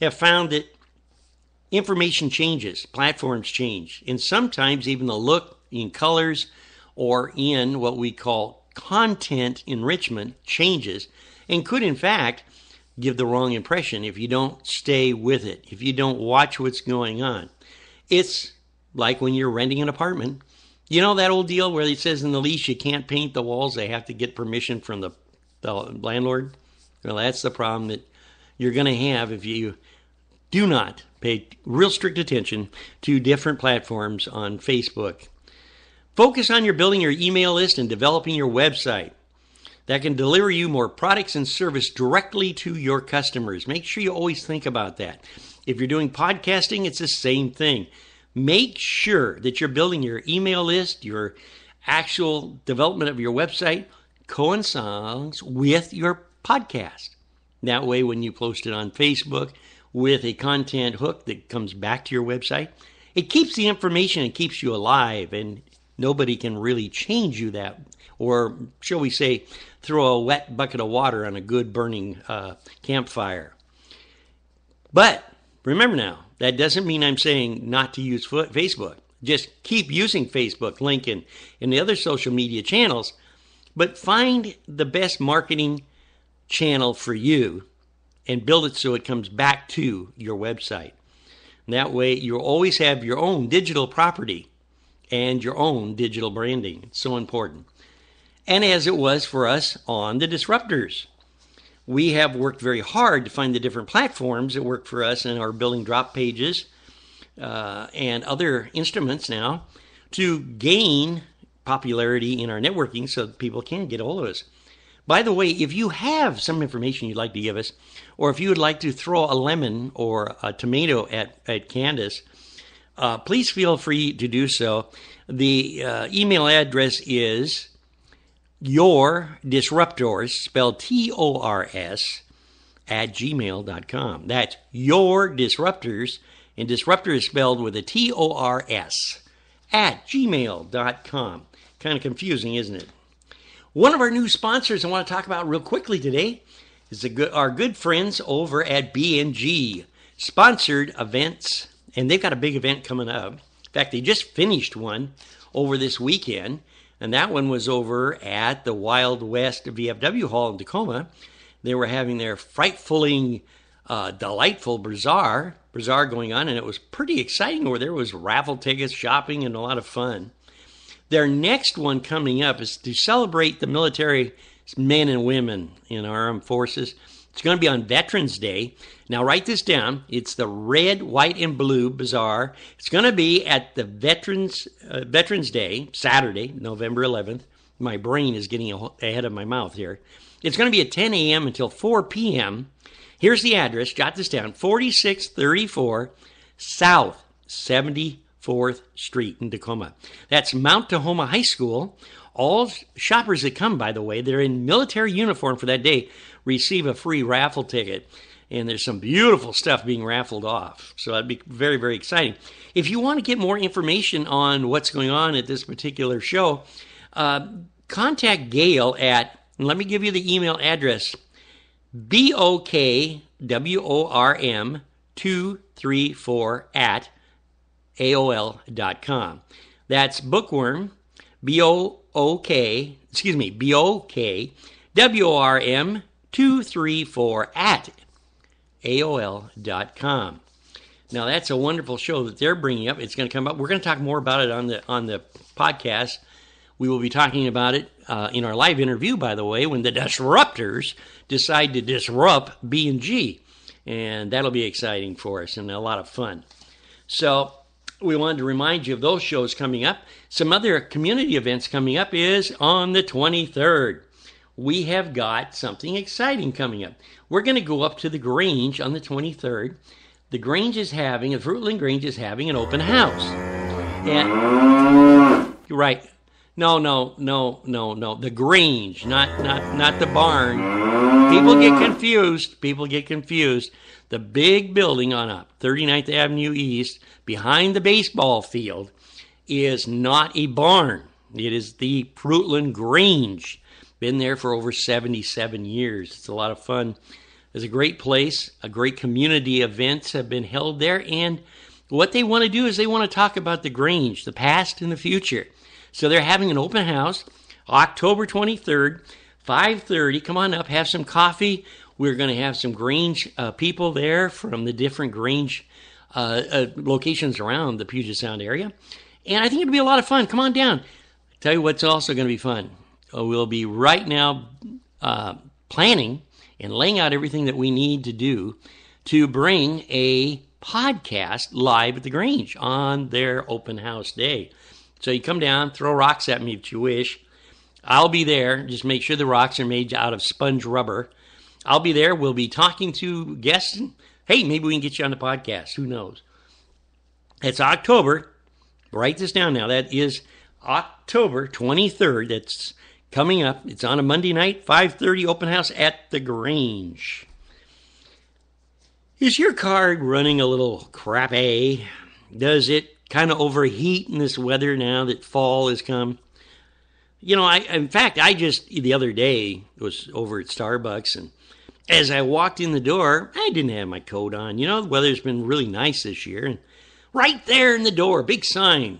have found that information changes, platforms change, and sometimes even the look in colors or in what we call content enrichment changes and could, in fact, give the wrong impression if you don't stay with it, if you don't watch what's going on. It's like when you're renting an apartment. You know that old deal where it says in the lease you can't paint the walls, they have to get permission from the, the landlord? Well, that's the problem that you're going to have if you do not pay real strict attention to different platforms on Facebook. Focus on your building your email list and developing your website that can deliver you more products and service directly to your customers. Make sure you always think about that. If you're doing podcasting, it's the same thing. Make sure that you're building your email list, your actual development of your website coincides with your podcast. That way, when you post it on Facebook with a content hook that comes back to your website, it keeps the information and keeps you alive, and nobody can really change you that or shall we say, throw a wet bucket of water on a good burning uh, campfire. But remember now, that doesn't mean I'm saying not to use Facebook. Just keep using Facebook, LinkedIn, and the other social media channels, but find the best marketing channel for you and build it so it comes back to your website. And that way, you'll always have your own digital property and your own digital branding. It's so important and as it was for us on the disruptors. We have worked very hard to find the different platforms that work for us and are building drop pages uh, and other instruments now to gain popularity in our networking so people can get a hold of us. By the way, if you have some information you'd like to give us, or if you would like to throw a lemon or a tomato at, at Candace, uh, please feel free to do so. The uh, email address is your disruptors, spelled T O R S, at gmail.com. That's your disruptors, and disruptor is spelled with a T O R S, at gmail.com. Kind of confusing, isn't it? One of our new sponsors I want to talk about real quickly today is good, our good friends over at B&G Sponsored Events, and they've got a big event coming up. In fact, they just finished one over this weekend and that one was over at the Wild West VFW Hall in Tacoma. They were having their frightfully uh, delightful bazaar bazaar going on, and it was pretty exciting over there. Was raffle tickets, shopping, and a lot of fun. Their next one coming up is to celebrate the military men and women in our armed forces. It's going to be on Veterans Day. Now, write this down. It's the Red, White, and Blue Bazaar. It's going to be at the Veterans uh, Veterans Day, Saturday, November 11th. My brain is getting ahead of my mouth here. It's going to be at 10 a.m. until 4 p.m. Here's the address. Jot this down 4634 South 74th Street in Tacoma. That's Mount Tahoma High School. All shoppers that come, by the way, they're in military uniform for that day receive a free raffle ticket. And there's some beautiful stuff being raffled off. So that'd be very, very exciting. If you want to get more information on what's going on at this particular show, uh, contact Gail at, let me give you the email address B O K W O R M 234 at AOL.com. That's bookworm, B O O K, excuse me, B O K W O R M 234 at AOL.com. Now that's a wonderful show that they're bringing up. It's going to come up. We're going to talk more about it on the on the podcast. We will be talking about it uh, in our live interview, by the way, when the disruptors decide to disrupt B and G, and that'll be exciting for us and a lot of fun. So we wanted to remind you of those shows coming up. Some other community events coming up is on the 23rd we have got something exciting coming up. We're going to go up to the Grange on the 23rd. The Grange is having, the Fruitland Grange is having an open house. And right. No, no, no, no, no. The Grange, not not not the barn. People get confused. People get confused. The big building on up 39th Avenue East behind the baseball field is not a barn. It is the Fruitland Grange. Been there for over 77 years. It's a lot of fun. It's a great place. A great community events have been held there. And what they want to do is they want to talk about the Grange, the past and the future. So they're having an open house October 23rd, 5:30. Come on up, have some coffee. We're going to have some Grange uh, people there from the different Grange uh, uh, locations around the Puget Sound area. And I think it'll be a lot of fun. Come on down. Tell you what's also going to be fun. Uh, we'll be right now uh, planning and laying out everything that we need to do to bring a podcast live at the Grange on their open house day. So you come down, throw rocks at me if you wish. I'll be there. Just make sure the rocks are made out of sponge rubber. I'll be there. We'll be talking to guests. Hey, maybe we can get you on the podcast. Who knows? It's October. Write this down now. That is October 23rd. That's coming up. It's on a Monday night, 5:30 open house at the Grange. Is your car running a little crappy? Eh? Does it kind of overheat in this weather now that fall has come? You know, I in fact I just the other day was over at Starbucks and as I walked in the door, I didn't have my coat on. You know, the weather's been really nice this year and right there in the door, big sign.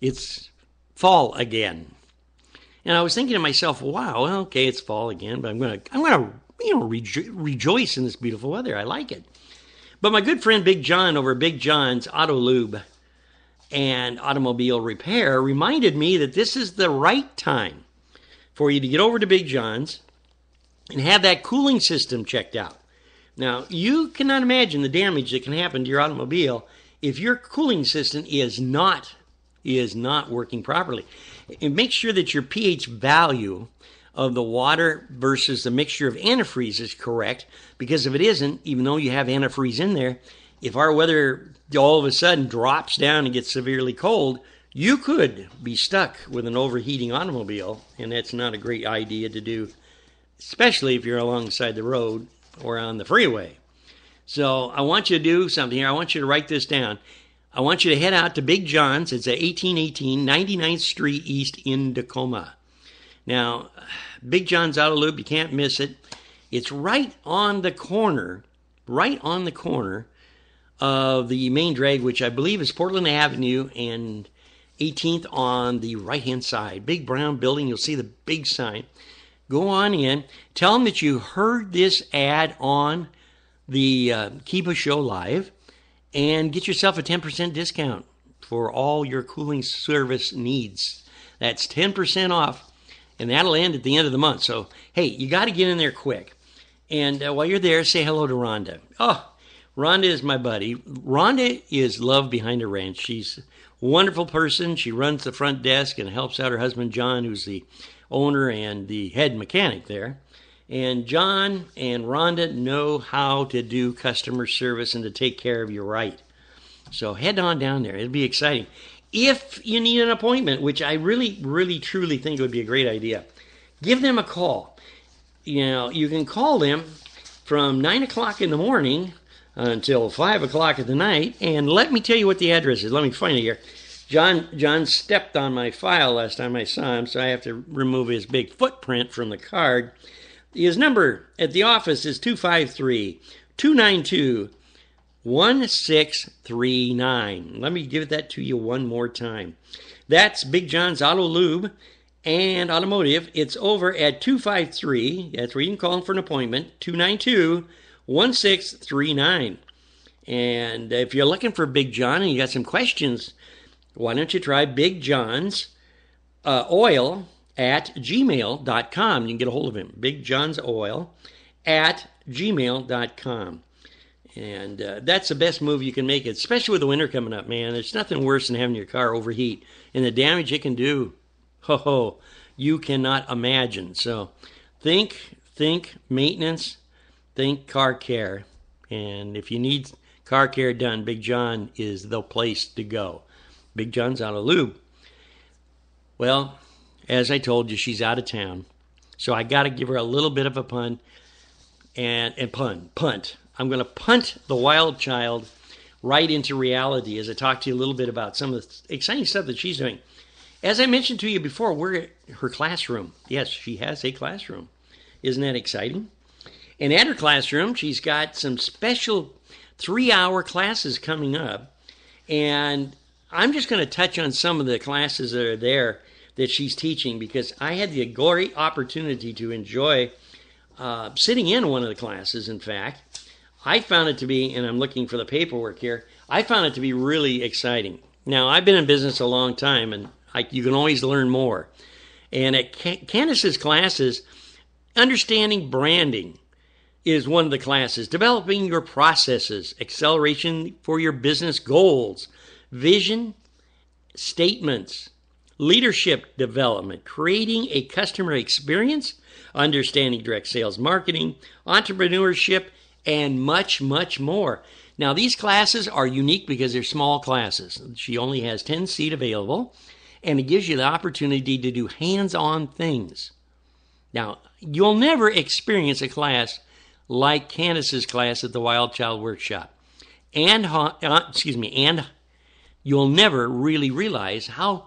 It's fall again. And I was thinking to myself, wow, okay, it's fall again, but I'm going to, I'm going to, you know, rejo- rejoice in this beautiful weather. I like it. But my good friend Big John over Big John's Auto Lube and Automobile Repair reminded me that this is the right time for you to get over to Big John's and have that cooling system checked out. Now, you cannot imagine the damage that can happen to your automobile if your cooling system is not is not working properly. And make sure that your pH value of the water versus the mixture of antifreeze is correct because if it isn't, even though you have antifreeze in there, if our weather all of a sudden drops down and gets severely cold, you could be stuck with an overheating automobile, and that's not a great idea to do, especially if you're alongside the road or on the freeway. So I want you to do something here. I want you to write this down. I want you to head out to Big John's. It's at 1818 99th Street East in Tacoma. Now, Big John's Auto Lube. you can't miss it. It's right on the corner, right on the corner of the main drag, which I believe is Portland Avenue and 18th on the right hand side. Big brown building, you'll see the big sign. Go on in, tell them that you heard this ad on the uh, Keeba Show Live and get yourself a 10% discount for all your cooling service needs. That's 10% off, and that'll end at the end of the month. So, hey, you got to get in there quick. And uh, while you're there, say hello to Rhonda. Oh, Rhonda is my buddy. Rhonda is love behind a ranch. She's a wonderful person. She runs the front desk and helps out her husband, John, who's the owner and the head mechanic there. And John and Rhonda know how to do customer service and to take care of you right. So head on down there. It'll be exciting. If you need an appointment, which I really, really, truly think would be a great idea, give them a call. You know, you can call them from 9 o'clock in the morning until 5 o'clock at the night. And let me tell you what the address is. Let me find it here. John John stepped on my file last time I saw him, so I have to remove his big footprint from the card. His number at the office is 253 292 1639. Let me give that to you one more time. That's Big John's Auto Lube and Automotive. It's over at 253. That's where you can call him for an appointment. 292 1639. And if you're looking for Big John and you got some questions, why don't you try Big John's uh, Oil at gmail.com. You can get a hold of him, Big John's Oil at gmail.com. And uh, that's the best move you can make, especially with the winter coming up, man. There's nothing worse than having your car overheat and the damage it can do. Ho ho, you cannot imagine. So think, think maintenance, think car care. And if you need car care done, Big John is the place to go. Big John's Auto Lube. Well, as I told you, she's out of town. So I got to give her a little bit of a pun and, and pun, punt. I'm going to punt the wild child right into reality as I talk to you a little bit about some of the exciting stuff that she's doing. As I mentioned to you before, we're at her classroom. Yes, she has a classroom. Isn't that exciting? And at her classroom, she's got some special three hour classes coming up. And I'm just going to touch on some of the classes that are there that she's teaching because I had the great opportunity to enjoy uh, sitting in one of the classes, in fact. I found it to be, and I'm looking for the paperwork here, I found it to be really exciting. Now, I've been in business a long time, and I, you can always learn more. And at Candace's classes, understanding branding is one of the classes. Developing your processes, acceleration for your business goals, vision, statements, leadership development, creating a customer experience, understanding direct sales marketing, entrepreneurship, and much, much more. Now, these classes are unique because they're small classes. She only has 10 seat available and it gives you the opportunity to do hands on things. Now, you'll never experience a class like Candace's class at the Wild Child Workshop. And, uh, excuse me, and you'll never really realize how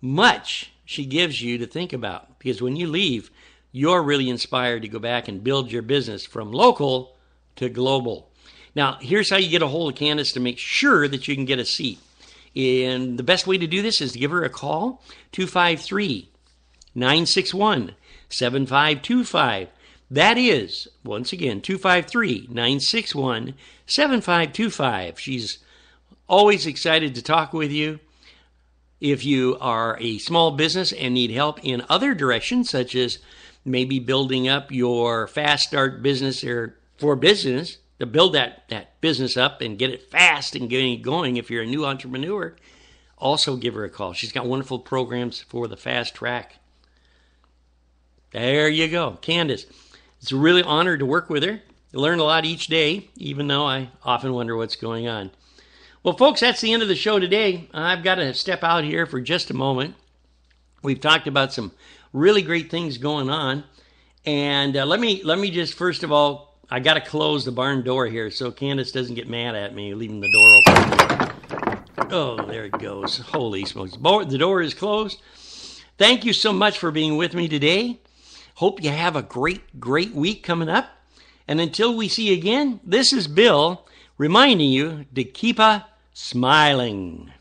much she gives you to think about. Because when you leave, you're really inspired to go back and build your business from local to global. Now, here's how you get a hold of Candace to make sure that you can get a seat. And the best way to do this is to give her a call 253 961 7525. That is, once again, 253 961 7525. She's always excited to talk with you. If you are a small business and need help in other directions, such as maybe building up your fast start business or for business, to build that, that business up and get it fast and getting it going if you're a new entrepreneur, also give her a call. She's got wonderful programs for the fast track. There you go, Candace. It's a really honor to work with her. I learn a lot each day, even though I often wonder what's going on. Well, folks, that's the end of the show today. I've got to step out here for just a moment. We've talked about some really great things going on, and uh, let me let me just first of all I got to close the barn door here so Candace doesn't get mad at me leaving the door open. Oh, there it goes. Holy smokes. The door is closed. Thank you so much for being with me today. Hope you have a great, great week coming up. And until we see you again, this is Bill reminding you to keep a smiling.